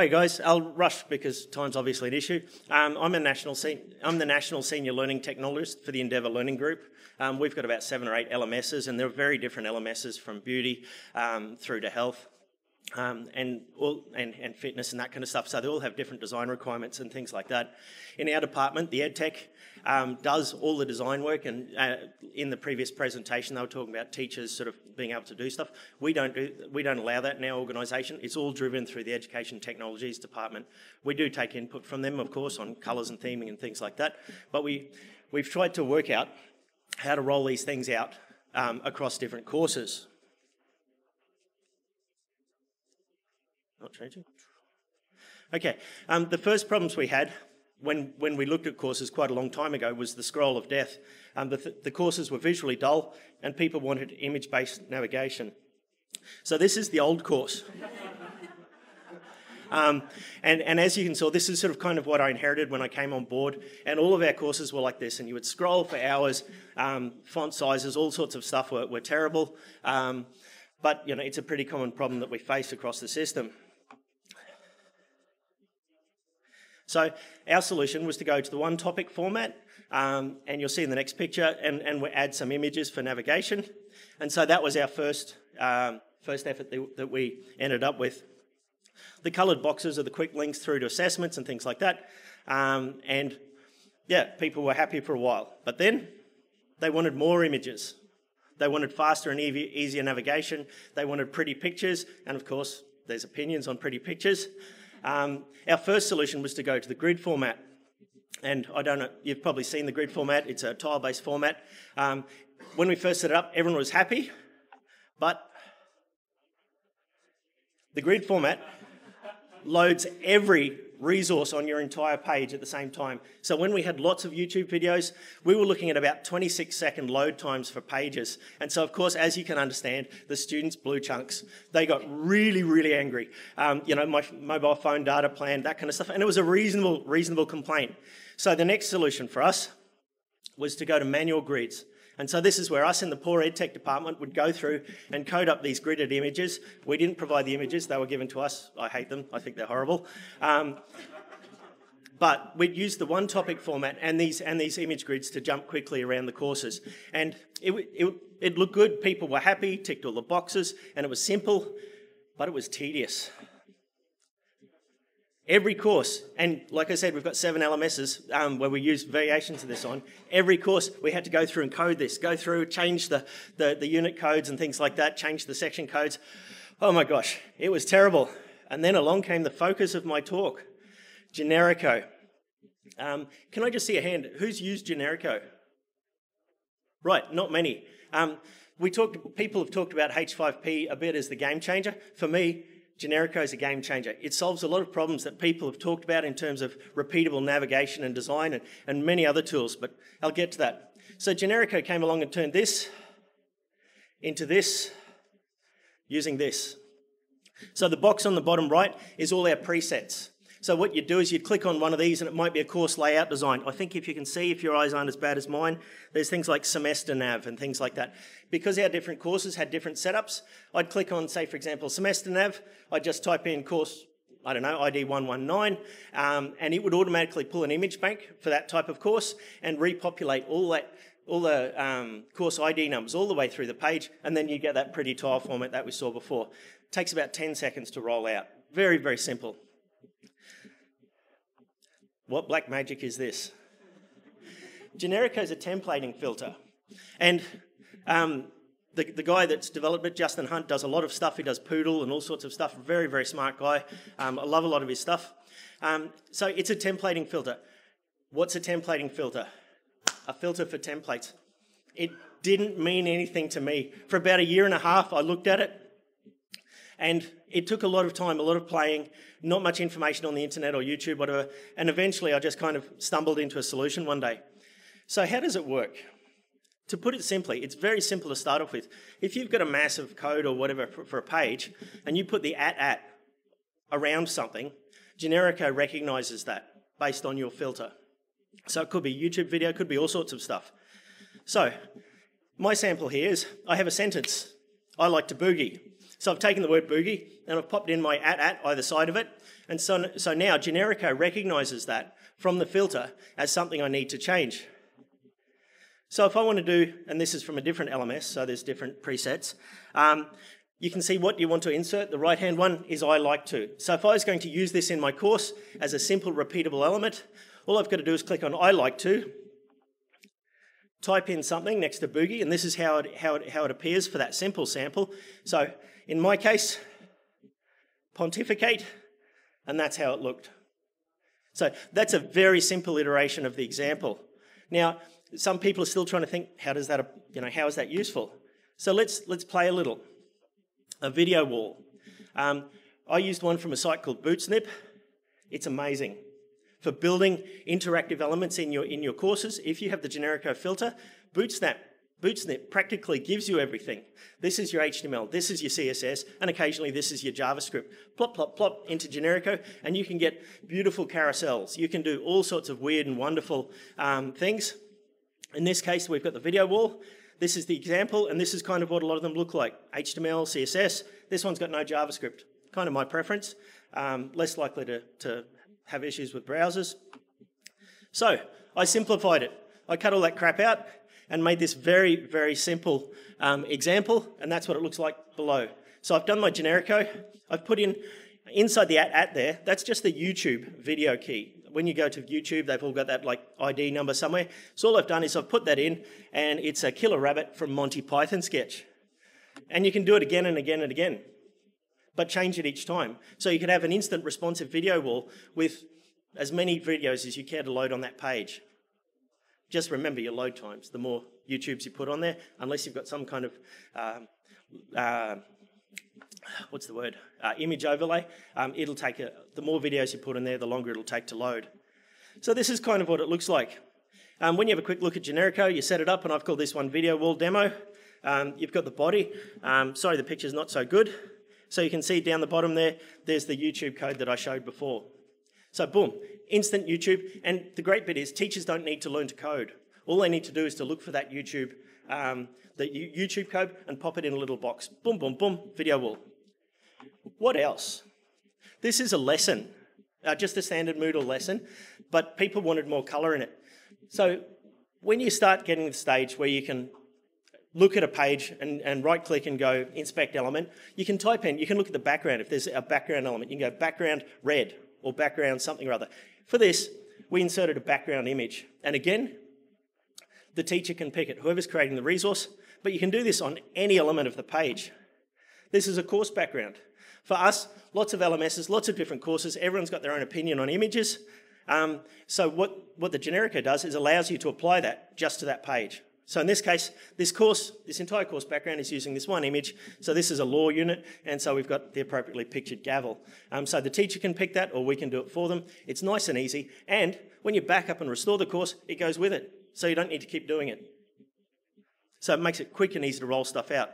Hey guys, I'll rush because time's obviously an issue. Um, I'm a national sen- I'm the national senior learning technologist for the Endeavour Learning Group. Um, we've got about seven or eight LMSs, and they're very different LMSs from beauty um, through to health. Um, and, all, and, and fitness and that kind of stuff. So they all have different design requirements and things like that. In our department, the EdTech um, does all the design work. And uh, in the previous presentation, they were talking about teachers sort of being able to do stuff. We don't do, we don't allow that in our organisation. It's all driven through the Education Technologies department. We do take input from them, of course, on colours and theming and things like that. But we we've tried to work out how to roll these things out um, across different courses. Not changing. Okay, um, the first problems we had when, when we looked at courses quite a long time ago was the scroll of death. Um, the, th- the courses were visually dull and people wanted image based navigation. So this is the old course. Um, and, and as you can see, this is sort of kind of what I inherited when I came on board. And all of our courses were like this, and you would scroll for hours. Um, font sizes, all sorts of stuff were, were terrible. Um, but you know, it's a pretty common problem that we face across the system. So our solution was to go to the one topic format, um, and you'll see in the next picture, and, and we add some images for navigation. And so that was our first, um, first effort that we ended up with. The coloured boxes are the quick links through to assessments and things like that. Um, and yeah, people were happy for a while. But then they wanted more images. They wanted faster and easier navigation. They wanted pretty pictures. And of course, there's opinions on pretty pictures. Um, our first solution was to go to the grid format. And I don't know, you've probably seen the grid format, it's a tile based format. Um, when we first set it up, everyone was happy, but the grid format loads every resource on your entire page at the same time. So when we had lots of YouTube videos, we were looking at about 26 second load times for pages. And so, of course, as you can understand, the students blew chunks. They got really, really angry. Um, you know, my mobile phone data plan, that kind of stuff. And it was a reasonable, reasonable complaint. So the next solution for us was to go to manual grids. And so this is where us in the poor EdTech department would go through and code up these gridded images. We didn't provide the images, they were given to us. I hate them, I think they're horrible. Um, but we'd use the one topic format and these, and these image grids to jump quickly around the courses. And it, it, it looked good, people were happy, ticked all the boxes, and it was simple, but it was tedious. Every course, and like I said, we've got seven LMSs um, where we use variations of this on. Every course, we had to go through and code this, go through, change the, the, the unit codes and things like that, change the section codes. Oh my gosh, it was terrible. And then along came the focus of my talk Generico. Um, can I just see a hand? Who's used Generico? Right, not many. Um, we talked. People have talked about H5P a bit as the game changer. For me, Generico is a game changer. It solves a lot of problems that people have talked about in terms of repeatable navigation and design and, and many other tools, but I'll get to that. So Generico came along and turned this into this using this. So the box on the bottom right is all our presets. So what you'd do is you'd click on one of these and it might be a course layout design. I think if you can see, if your eyes aren't as bad as mine, there's things like semester nav and things like that. Because our different courses had different setups, I'd click on, say, for example, semester nav. I'd just type in course, I don't know, ID 119, um, and it would automatically pull an image bank for that type of course and repopulate all that all the um, course ID numbers all the way through the page, and then you get that pretty tile format that we saw before. It takes about 10 seconds to roll out. Very, very simple. What black magic is this? Generico is a templating filter. And um, the, the guy that's developed it, Justin Hunt, does a lot of stuff. He does PoodLL and all sorts of stuff. Very, very smart guy. Um, I love a lot of his stuff. Um, so it's a templating filter. What's a templating filter? A filter for templates. It didn't mean anything to me. For about a year and a half, I looked at it and it took a lot of time, a lot of playing, not much information on the internet or YouTube, whatever. And eventually I just kind of stumbled into a solution one day. So, how does it work? To put it simply, it's very simple to start off with. If you've got a massive code or whatever for a page, and you put the at at around something, Generico recognizes that based on your filter. So it could be YouTube video, could be all sorts of stuff. So my sample here is I have a sentence I like to boogie. So I've taken the word boogie and I've popped in my at at either side of it. And so, so now Generico recognizes that from the filter as something I need to change. So if I want to do, and this is from a different LMS, so there's different presets, um, you can see what you want to insert. The right hand one is I like to. So if I was going to use this in my course as a simple repeatable element, all I've got to do is click on I like to, type in something next to boogie, and this is how it, how it, how it appears for that simple sample. So in my case, pontificate, and that's how it looked. So that's a very simple iteration of the example. Now, some people are still trying to think, how does that, you know, how is that useful? So let's let's play a little. A video wall. Um, I used one from a site called Bootsnipp. It's amazing for building interactive elements in your in your courses. If you have the Generico filter, Bootsnap Bootsnipp practically gives you everything. This is your HTML, this is your CSS, and occasionally this is your JavaScript. Plop, plop, plop into Generico, and you can get beautiful carousels. You can do all sorts of weird and wonderful um, things. In this case, we've got the video wall. This is the example, and this is kind of what a lot of them look like. HTML, CSS. This one's got no JavaScript. Kind of my preference. Um, less likely to, to have issues with browsers. So, I simplified it. I cut all that crap out and made this very, very simple um, example, and that's what it looks like below. So I've done my Generico. I've put in inside the at, at there, that's just the YouTube video key. When you go to YouTube, they've all got that like ID number somewhere. So all I've done is I've put that in, and it's a killer rabbit from Monty Python sketch. And you can do it again and again and again, but change it each time. So you can have an instant responsive video wall with as many videos as you care to load on that page. Just remember your load times. The more YouTubes you put on there, unless you've got some kind of um, uh, what's the word uh, image overlay, um, it'll take a, the more videos you put in there, the longer it'll take to load. So this is kind of what it looks like. Um, when you have a quick look at Generico, you set it up, and I've called this one video wall demo. Um, you've got the body. Um, sorry, the picture's not so good. So you can see down the bottom there, there's the YouTube code that I showed before. So boom, instant YouTube. And the great bit is teachers don't need to learn to code. All they need to do is to look for that YouTube, um, the YouTube code and pop it in a little box. Boom, boom, boom, video wall. What else? This is a lesson, uh, just a standard Moodle lesson, but people wanted more colour in it. So when you start getting the stage where you can look at a page and, and right click and go inspect element, you can type in, you can look at the background. If there's a background element, you can go background red or background something or other. For this, we inserted a background image. And again, the teacher can pick it, whoever's creating the resource, but you can do this on any element of the page. This is a course background. For us, lots of LMSs, lots of different courses, everyone's got their own opinion on images. Um, so what, what the Generico does is allows you to apply that just to that page. So in this case, this course, this entire course background is using this one image. So this is a law unit, and so we've got the appropriately pictured gavel. Um, so the teacher can pick that, or we can do it for them. It's nice and easy. And when you back up and restore the course, it goes with it. So you don't need to keep doing it. So it makes it quick and easy to roll stuff out.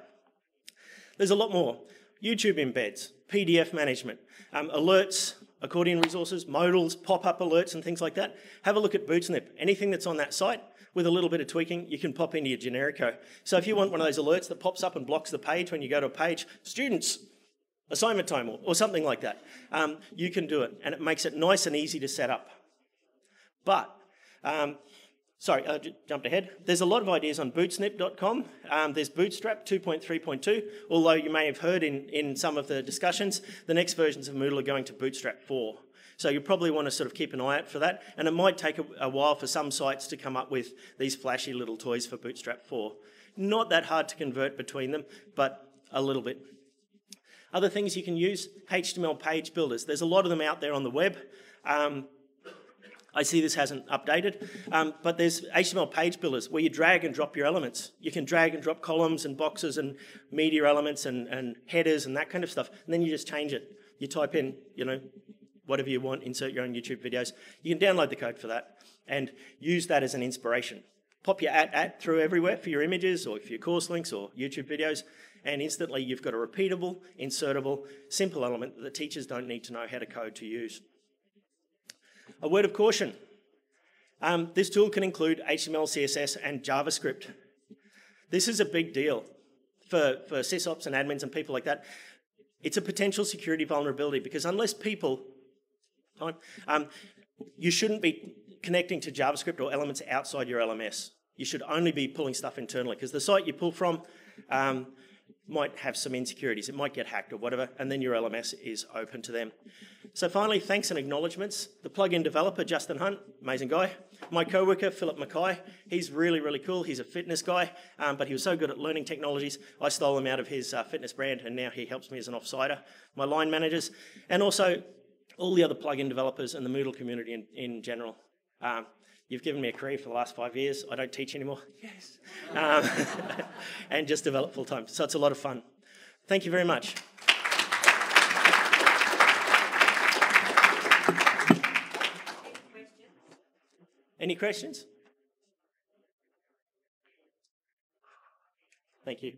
There's a lot more. YouTube embeds, PDF management, um, alerts, accordion resources, modals, pop-up alerts and things like that. Have a look at Bootsnipp. Anything that's on that site, with a little bit of tweaking, you can pop into your Generico. So if you want one of those alerts that pops up and blocks the page when you go to a page, students, assignment time, or, or something like that, um, you can do it. And it makes it nice and easy to set up. But, um, sorry, I jumped ahead. There's a lot of ideas on bootsnipp.com. Um, there's Bootstrap 2.3.2, although you may have heard in, in some of the discussions, the next versions of Moodle are going to Bootstrap 4. So you probably want to sort of keep an eye out for that. And it might take a, a while for some sites to come up with these flashy little toys for Bootstrap 4. Not that hard to convert between them, but a little bit. Other things you can use, HTML page builders. There's a lot of them out there on the web. Um, I see this hasn't updated, um, but there's HTML page builders where you drag and drop your elements. You can drag and drop columns and boxes and media elements and, and headers and that kind of stuff, and then you just change it. You type in, you know, whatever you want, insert your own YouTube videos. You can download the code for that and use that as an inspiration. Pop your at at through everywhere for your images or for your course links or YouTube videos, and instantly you've got a repeatable, insertable, simple element that the teachers don't need to know how to code to use. A word of caution. Um, this tool can include HTML, CSS, and JavaScript. This is a big deal. for, for sysops and admins and people like that, it's a potential security vulnerability because unless people, um, you shouldn't be connecting to JavaScript or elements outside your LMS. You should only be pulling stuff internally because the site you pull from um, might have some insecurities. It might get hacked or whatever, and then your LMS is open to them. So finally, thanks and acknowledgements. The plugin developer, Justin Hunt, amazing guy. My co-worker, Philip Mackay, he's really, really cool. He's a fitness guy, um, but he was so good at learning technologies, I stole him out of his uh, fitness brand, and now he helps me as an offsider. My line managers, and also all the other plugin developers and the Moodle community in, in general. Um, You've given me a career for the last five years. I don't teach anymore. Yes. Um, and just develop full time. So it's a lot of fun. Thank you very much. Any questions? Thank you.